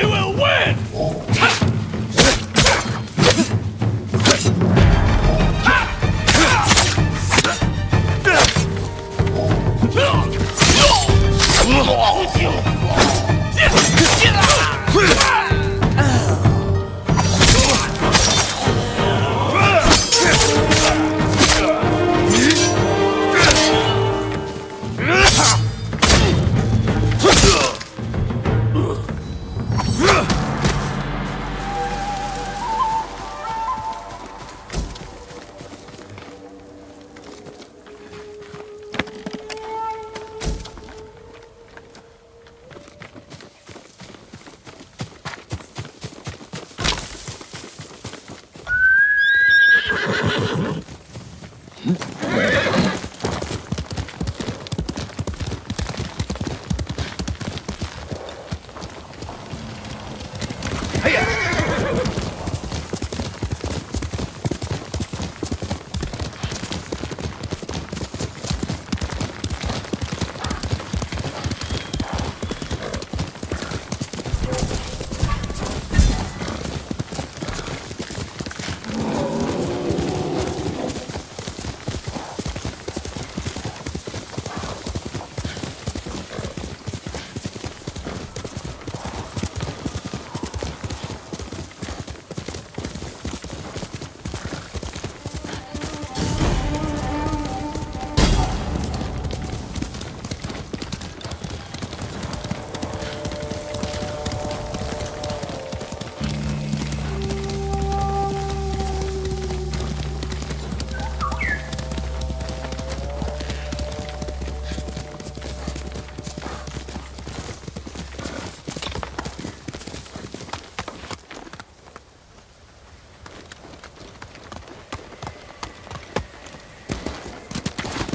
We will win!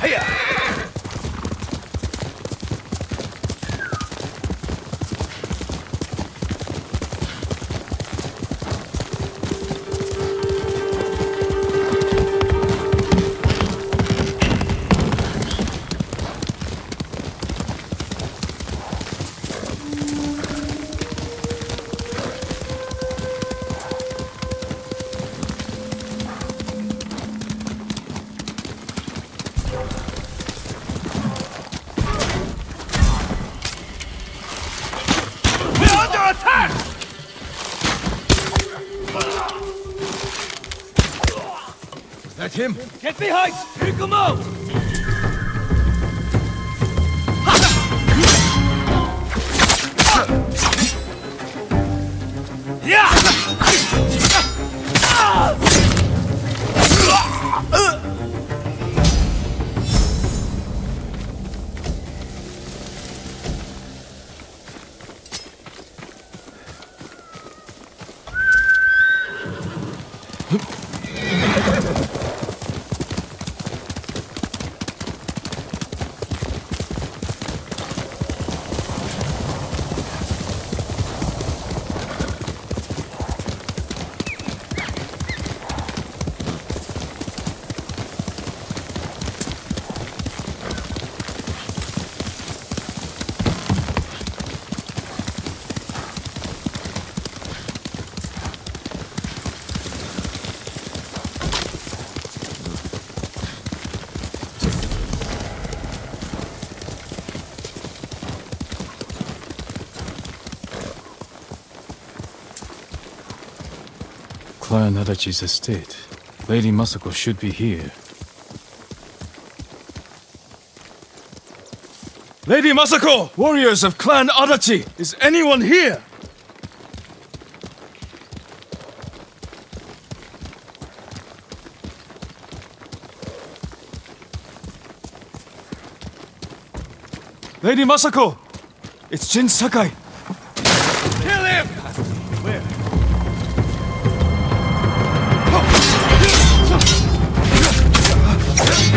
We're uh, him? Get behind! Rikumo! Clan Adachi's estate. Lady Masako should be here. Lady Masako! Warriors of Clan Adachi! Is anyone here? Lady Masako! It's Jin Sakai!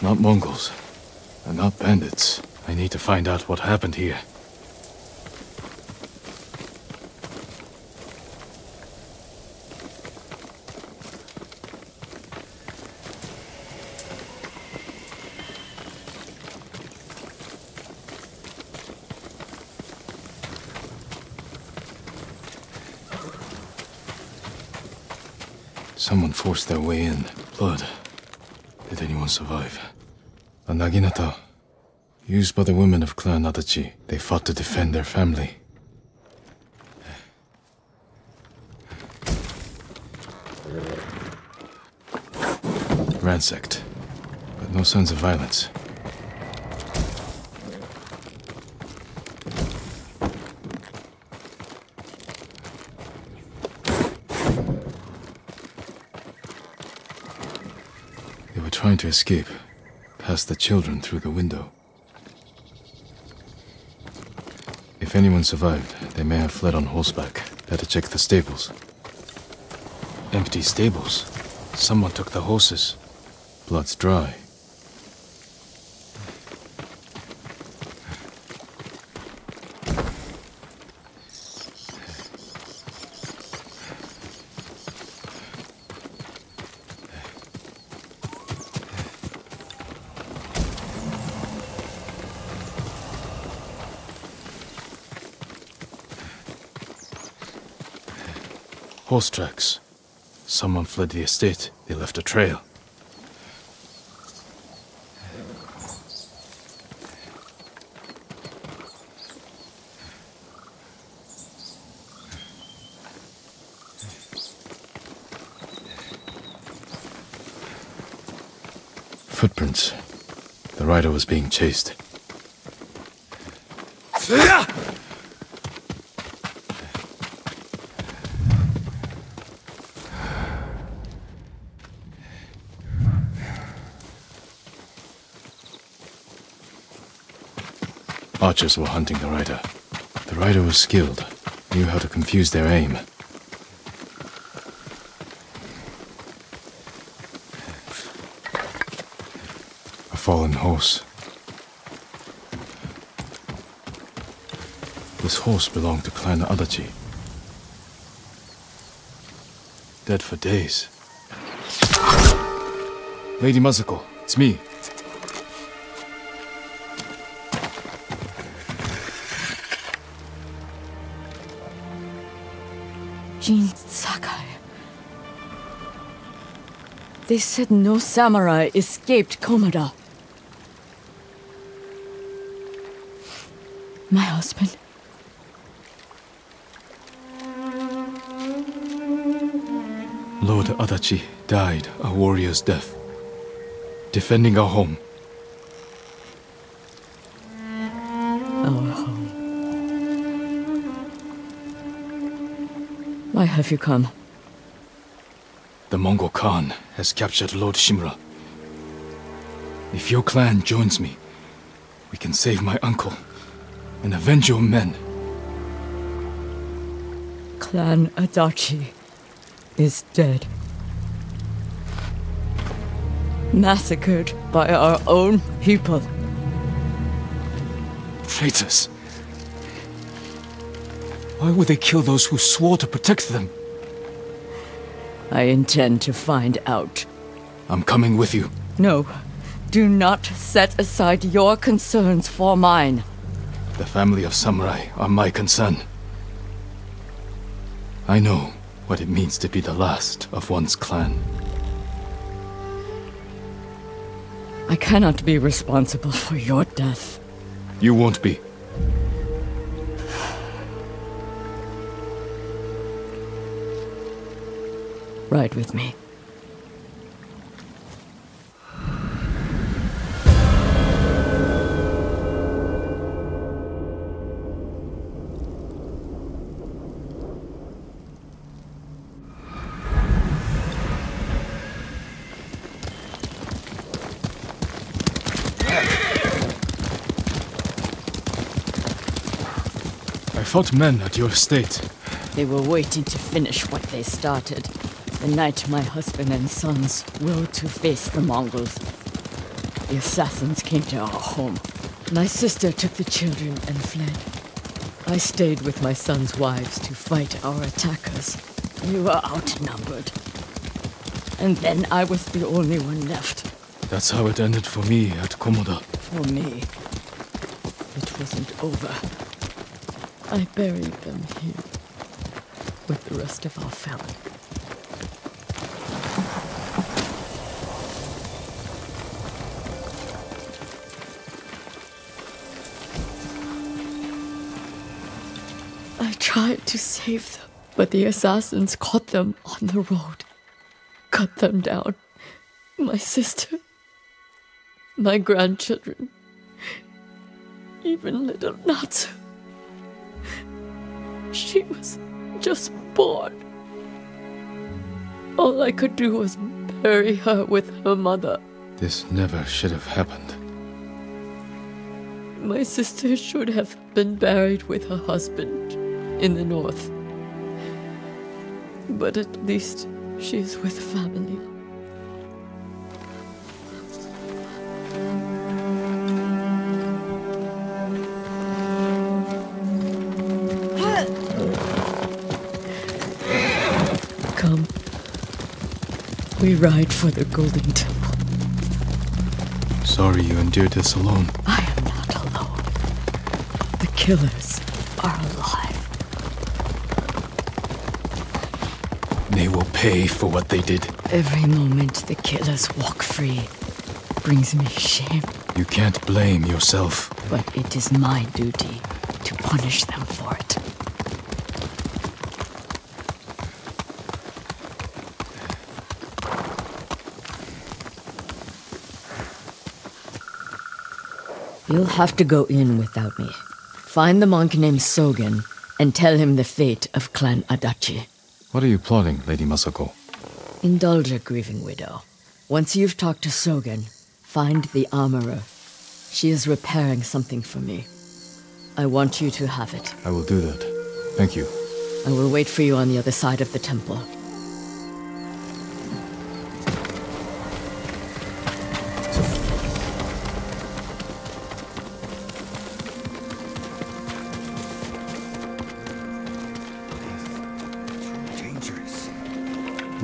Not Mongols. And not bandits. I need to find out what happened here. Someone forced their way in. Blood. Did anyone survive? A naginata. Used by the women of Clan Adachi. They fought to defend their family. Ransacked. But no signs of violence. They were trying to escape, past the children through the window. If anyone survived, they may have fled on horseback. Better check the stables. Empty stables. Someone took the horses. Blood's dry. Horse tracks. Someone fled the estate. They left a trail. Footprints. The rider was being chased. Archers were hunting the rider. The rider was skilled, knew how to confuse their aim. A fallen horse. This horse belonged to Clan Adachi. Dead for days. Lady Masako, it's me. Jin Sakai. They said no samurai escaped Komoda. My husband. Lord Adachi died a warrior's death, defending our home. Why have you come? The Mongol Khan has captured Lord Shimura. If your clan joins me, we can save my uncle and avenge your men. Clan Adachi is dead. Massacred by our own people. Traitors! Why would they kill those who swore to protect them? I intend to find out. I'm coming with you. No, do not set aside your concerns for mine. The family of samurai are my concern. I know what it means to be the last of one's clan. I cannot be responsible for your death. You won't be. Ride with me. I fought men at your estate. They were waiting to finish what they started. The night my husband and sons rode to face the Mongols. The assassins came to our home. My sister took the children and fled. I stayed with my sons' wives to fight our attackers. We were outnumbered. And then I was the only one left. That's how it ended for me at Komoda. For me, it wasn't over. I buried them here with the rest of our family. I tried to save them, but the assassins caught them on the road, cut them down. My sister, my grandchildren, even little Natsu. She was just born. All I could do was bury her with her mother. This never should have happened. My sister should have been buried with her husband in the north. But at least she is with family. Come. We ride for the Golden Temple. Sorry you endured this alone. I am not alone. The killers are alive. They will pay for what they did. Every moment the killers walk free brings me shame, You can't blame yourself. but it is my duty to punish them for it. You'll have to go in without me. Find the monk named Sogen and tell him the fate of Clan Adachi. What are you plotting, Lady Masako? Indulge a grieving widow. Once you've talked to Sogen, find the armorer. She is repairing something for me. I want you to have it. I will do that. Thank you. I will wait for you on the other side of the temple.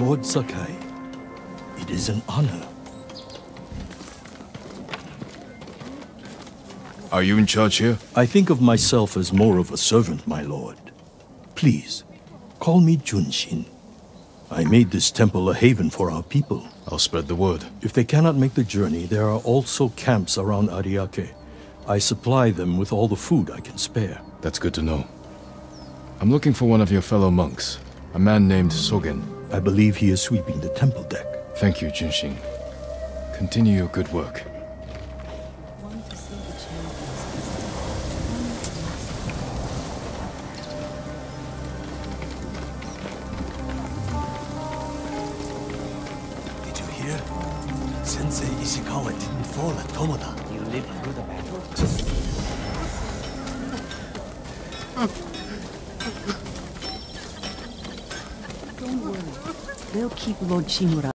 Lord Sakai, it is an honor. Are you in charge here? I think of myself as more of a servant, my lord. Please, call me Junshin. I made this temple a haven for our people. I'll spread the word. If they cannot make the journey, there are also camps around Ariake. I supply them with all the food I can spare. That's good to know. I'm looking for one of your fellow monks, a man named Sogen. I believe he is sweeping the temple deck. Thank you, Junshin. Continue your good work. Did you hear? Sensei Ishikawa didn't fall at Komoda. You lived through the battle? They'll keep Lord Shimura